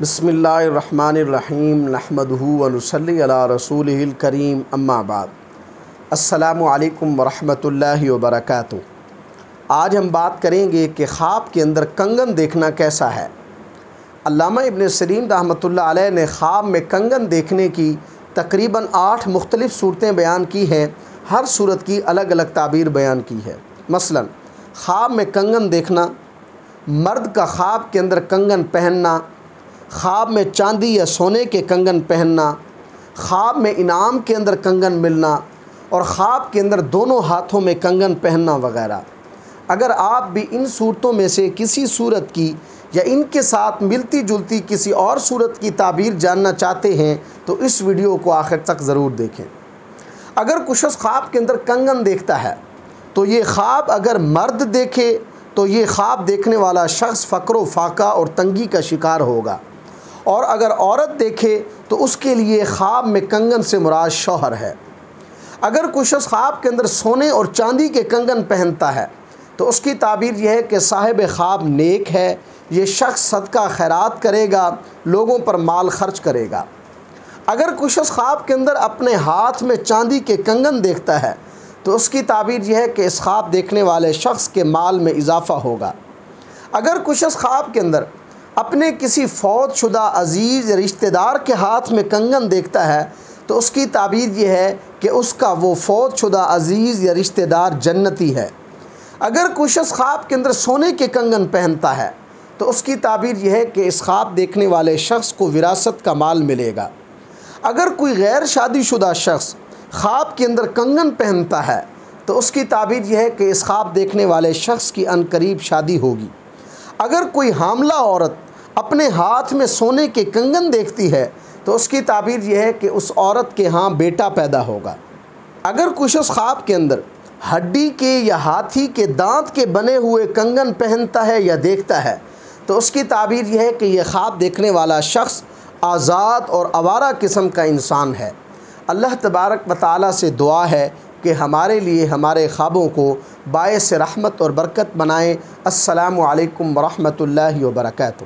بسم اللہ الرحمن الرحیم، نحمدہ ونصلی علی رسول الکریم، اما بعد۔ السلام علیکم ورحمۃ اللہ وبرکاتہ۔ آج ہم بات کریں گے کہ خواب کے اندر کنگن دیکھنا کیسا ہے۔ علامہ ابن سلیم رحمۃ اللہ علیہ نے خواب میں کنگن دیکھنے کی تقریباً آٹھ مختلف صورتیں بیان کی ہیں، ہر صورت کی الگ الگ تعبیر بیان کی ہے۔ مثلا، خواب میں کنگن دیکھنا، مرد کا خواب کے اندر کنگن پہننا خواب میں چاندی یا سونے کے کنگن پہننا، خواب میں انعام کے اندر کنگن ملنا اور خواب کے اندر دونوں ہاتھوں میں کنگن پہننا وغیرہ۔ اگر آپ بھی ان صورتوں میں سے کسی صورت کی یا ان کے ساتھ ملتی جلتی کسی اور صورت کی تعبیر جاننا چاہتے ہیں، تو اس ویڈیو کو آخر تک ضرور دیکھیں۔ اگر کچھ خواب کے اندر کنگن دیکھتا ہے، تو یہ خواب اگر مرد دیکھے، تو یہ خواب دیکھنے والا شخص فقر و فاقہ اور تنگی کا شکار ہوگا۔ اور اگر عورت دیکھے تو اس کے لیے خواب میں کنگن سے مراد شوہر ہے۔ اگر کچھ شخص خواب کے اندر سونے اور چاندی کے کنگن پہنتا ہے تو اس کی تعبیر یہ ہے کہ صاحب خواب نیک ہے، یہ شخص صدقہ خیرات کرے گا، لوگوں پر مال خرچ کرے گا۔ اگر کچھ شخص خواب کے اندر اپنے ہاتھ میں چاندی کے کنگن دیکھتا ہے تو اس کی تعبیر یہ ہے کہ اس خواب دیکھنے والے شخص کے مال میں اضافہ ہوگا۔ اگر کچھ شخص خواب کے اندر اپنے کسی فوت شدہ عزیز رشتہ دار کے ہاتھ میں کنگن دیکھتا ہے، تو اس کی تعبیر یہ ہے کہ اس کا وہ فوت شدہ عزیز یا رشتہ دار جنتی ہے۔ اگر کوئی شخص خواب کے اندر سونے کے کنگن پہنتا ہے، تو اس کی تعبیر یہ ہے کہ اس خواب دیکھنے والے شخص کو وراثت کا مال ملے گا۔ اگر کوئی غیر شادی شدہ شخص خواب کے اندر کنگن پہنتا ہے، تو اس کی تعبیر یہ ہے کہ اس خواب دیکھنے والے شخص کی قریب شادی ہوگی۔ اگر کوئی حاملہ عورت اپنے ہاتھ میں سونے کے کنگن دیکھتی ہے، تو اس کی تعبیر یہ ہے کہ اس عورت کے ہاں بیٹا پیدا ہوگا۔ اگر کچھ اس خواب کے اندر ہڈی کے یا ہاتھی کے دانت کے بنے ہوئے کنگن پہنتا ہے یا دیکھتا ہے، تو اس کی تعبیر یہ ہے کہ یہ خواب دیکھنے والا شخص آزاد اور آوارہ قسم کا انسان ہے۔ اللہ تبارک و تعالیٰ سے دعا ہے کہ ہمارے لیے ہمارے خوابوں کو باعث رحمت اور برکت بنائیں السلام علیکم ورحمۃ اللہ وبرکاتہ۔